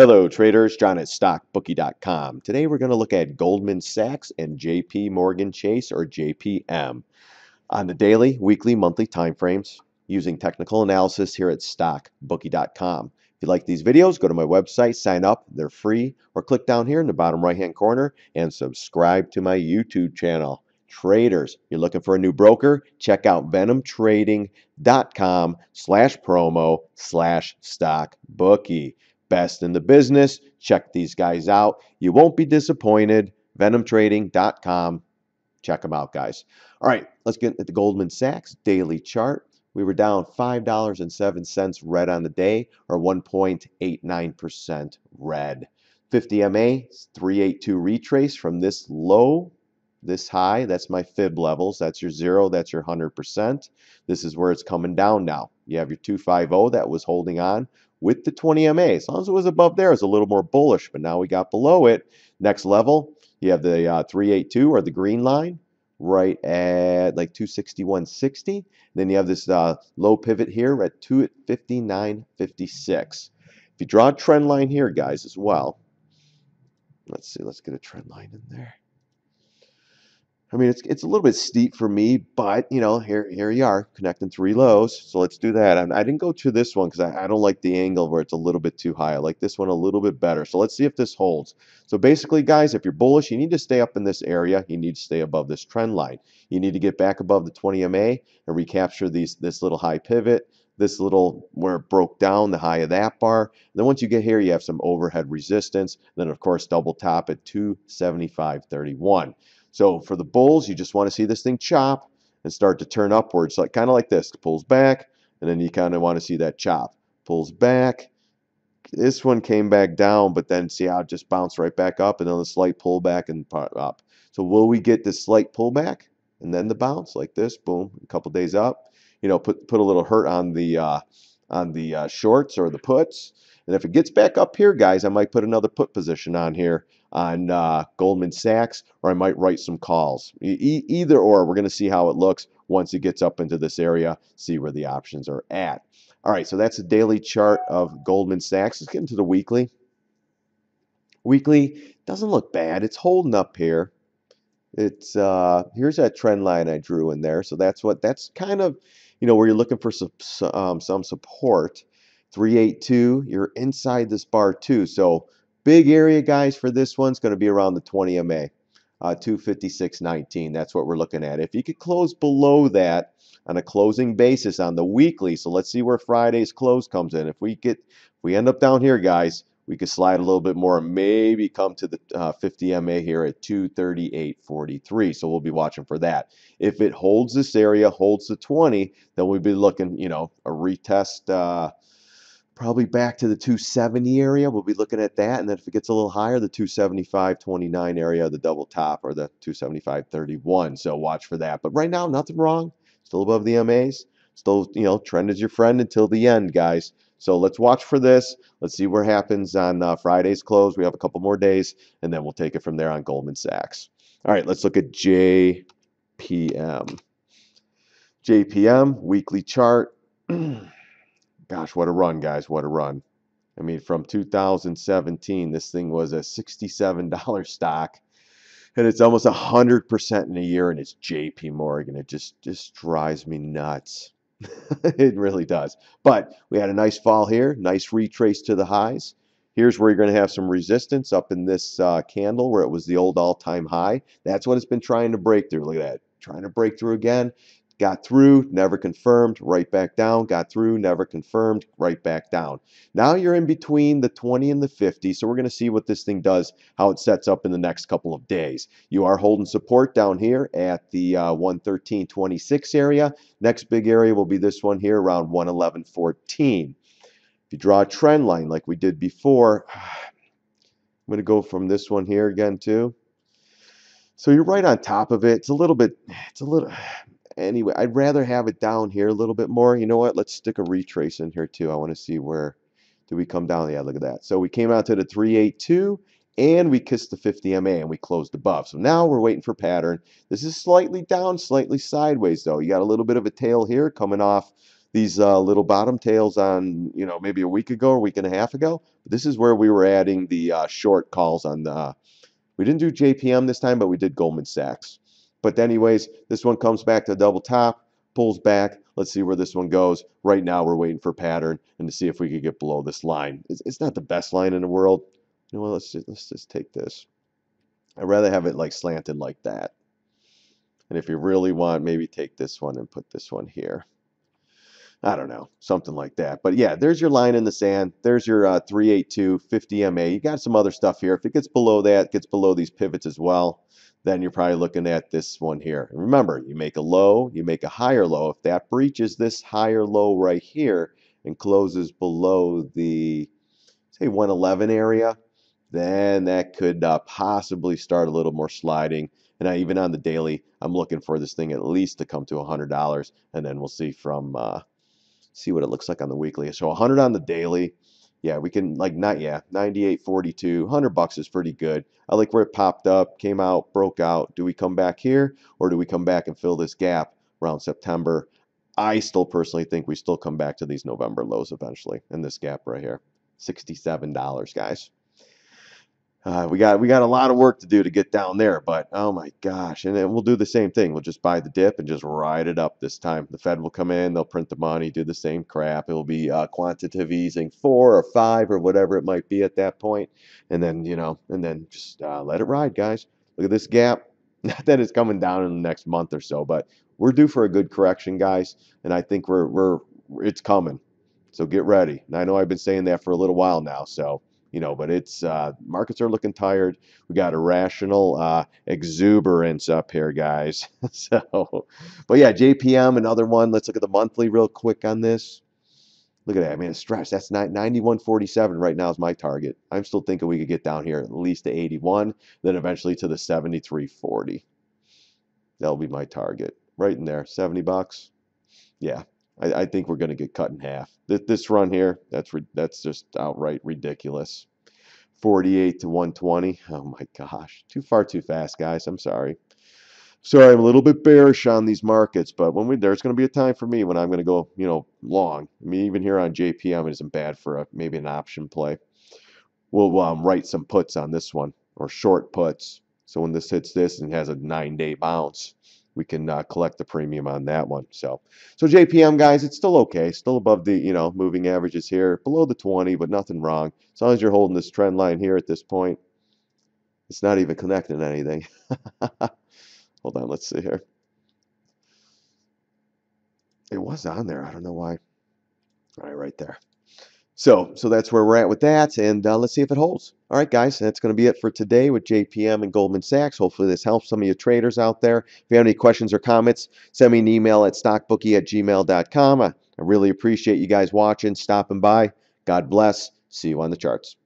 Hello traders, John at StockBookie.com. Today we're going to look at Goldman Sachs and JP Morgan Chase or JPM on the daily, weekly, monthly timeframes using technical analysis here at StockBookie.com. If you like these videos, go to my website, sign up, they're free, or click down here in the bottom right hand corner and subscribe to my YouTube channel. Traders, you're looking for a new broker? Check out venomtrading.com slash promo slash stockbookie best in the business. Check these guys out. You won't be disappointed. VenomTrading.com. Check them out, guys. All right, let's get at the Goldman Sachs daily chart. We were down $5.07 red on the day, or 1.89% red. 50 MA, 382 retrace from this low, this high. That's my fib levels. That's your zero, that's your 100%. This is where it's coming down now. You have your 250 that was holding on with the 20 MA. As long as it was above there, it's a little more bullish, but now we got below it. Next level, you have the uh, 382 or the green line right at like 261.60. Then you have this uh, low pivot here at 259.56. If you draw a trend line here, guys, as well, let's see, let's get a trend line in there. I mean, it's it's a little bit steep for me, but you know, here here you are connecting three lows. So let's do that. And I didn't go to this one because I, I don't like the angle where it's a little bit too high. I like this one a little bit better. So let's see if this holds. So basically, guys, if you're bullish, you need to stay up in this area. You need to stay above this trend line. You need to get back above the 20 MA and recapture these this little high pivot this little where it broke down the high of that bar. And then once you get here, you have some overhead resistance. Then of course double top at 275.31. So for the bulls, you just want to see this thing chop and start to turn upwards, like kind of like this. Pulls back, and then you kind of want to see that chop. Pulls back. This one came back down, but then see how it just bounced right back up, and then a slight pullback and up. So will we get this slight pullback and then the bounce like this? Boom, a couple days up. You know, put put a little hurt on the uh, on the uh, shorts or the puts. And if it gets back up here, guys, I might put another put position on here on uh, Goldman Sachs, or I might write some calls. E either or, we're going to see how it looks once it gets up into this area, see where the options are at. All right, so that's a daily chart of Goldman Sachs. Let's get into the weekly. Weekly doesn't look bad. It's holding up here. It's uh, here's that trend line I drew in there. So that's what that's kind of you know where you're looking for some um, some support. 382, you're inside this bar too. So Big area, guys, for this one's going to be around the 20 MA, uh, 256.19. That's what we're looking at. If you could close below that on a closing basis on the weekly, so let's see where Friday's close comes in. If we get, if we end up down here, guys, we could slide a little bit more, maybe come to the uh, 50 MA here at 238.43. So we'll be watching for that. If it holds this area, holds the 20, then we'd be looking, you know, a retest. Uh, probably back to the 270 area. We'll be looking at that. And then if it gets a little higher, the 275.29 area, the double top, or the 275.31. So watch for that. But right now, nothing wrong. Still above the MAs. Still, you know, trend is your friend until the end, guys. So let's watch for this. Let's see what happens on uh, Friday's close. We have a couple more days, and then we'll take it from there on Goldman Sachs. All right, let's look at JPM. JPM weekly chart. Gosh, what a run, guys. What a run. I mean, from 2017, this thing was a $67 stock. And it's almost 100% in a year, and it's JP Morgan. It just, just drives me nuts. it really does. But we had a nice fall here, nice retrace to the highs. Here's where you're going to have some resistance up in this uh, candle where it was the old all-time high. That's what it's been trying to break through. Look at that. Trying to break through again. Got through, never confirmed, right back down. Got through, never confirmed, right back down. Now you're in between the 20 and the 50. So we're going to see what this thing does, how it sets up in the next couple of days. You are holding support down here at the uh, 113.26 area. Next big area will be this one here around 111.14. If you draw a trend line like we did before, I'm going to go from this one here again too. So you're right on top of it. It's a little bit, it's a little, anyway, I'd rather have it down here a little bit more. You know what? Let's stick a retrace in here too. I want to see where do we come down. Yeah, look at that. So we came out to the 382 and we kissed the 50 MA and we closed above. So now we're waiting for pattern. This is slightly down, slightly sideways though. You got a little bit of a tail here coming off these uh, little bottom tails on, you know, maybe a week ago or a week and a half ago. This is where we were adding the uh, short calls on the, we didn't do JPM this time, but we did Goldman Sachs. But anyways, this one comes back to double top, pulls back. Let's see where this one goes. Right now, we're waiting for pattern and to see if we could get below this line. It's, it's not the best line in the world. You know what? Let's just, let's just take this. I'd rather have it like slanted like that. And if you really want, maybe take this one and put this one here. I don't know, something like that. But yeah, there's your line in the sand. There's your uh, 382 50 MA. You got some other stuff here. If it gets below that, gets below these pivots as well, then you're probably looking at this one here. And remember, you make a low, you make a higher low. If that breaches this higher low right here and closes below the, say, 111 area, then that could uh, possibly start a little more sliding. And I, even on the daily, I'm looking for this thing at least to come to $100, and then we'll see from uh, see what it looks like on the weekly. So 100 on the daily. Yeah, we can like not yeah, 98.42, 100 bucks is pretty good. I like where it popped up, came out, broke out. Do we come back here or do we come back and fill this gap around September? I still personally think we still come back to these November lows eventually in this gap right here. $67, guys. Uh, we got we got a lot of work to do to get down there, but oh my gosh! And then we'll do the same thing. We'll just buy the dip and just ride it up this time. The Fed will come in, they'll print the money, do the same crap. It'll be uh, quantitative easing four or five or whatever it might be at that point, and then you know, and then just uh, let it ride, guys. Look at this gap. Not that it's coming down in the next month or so, but we're due for a good correction, guys, and I think we're we're it's coming. So get ready. And I know I've been saying that for a little while now, so you know, but it's uh, markets are looking tired. We got irrational uh, exuberance up here, guys. so, but yeah, JPM, another one. Let's look at the monthly real quick on this. Look at that, I man. Stretch. That's 91.47 right now is my target. I'm still thinking we could get down here at least to 81, then eventually to the 73.40. That'll be my target. Right in there, 70 bucks. Yeah, I, I think we're going to get cut in half. This, this run here, that's that's just outright ridiculous. 48 to 120. Oh my gosh, too far too fast, guys. I'm sorry. Sorry, I'm a little bit bearish on these markets, but when we there's going to be a time for me when I'm going to go, you know, long. I mean, even here on JPM, it isn't bad for a maybe an option play. We'll um, write some puts on this one or short puts. So when this hits this and has a nine day bounce, we can uh, collect the premium on that one. So, so JPM guys, it's still okay, still above the you know moving averages here, below the 20, but nothing wrong. As long as you're holding this trend line here at this point, it's not even connecting anything. Hold on, let's see here. It was on there. I don't know why. All right, right there. So, so that's where we're at with that, and uh, let's see if it holds. All right, guys, that's going to be it for today with JPM and Goldman Sachs. Hopefully, this helps some of you traders out there. If you have any questions or comments, send me an email at stockbookie at gmail.com. I, I really appreciate you guys watching, stopping by. God bless. See you on the charts.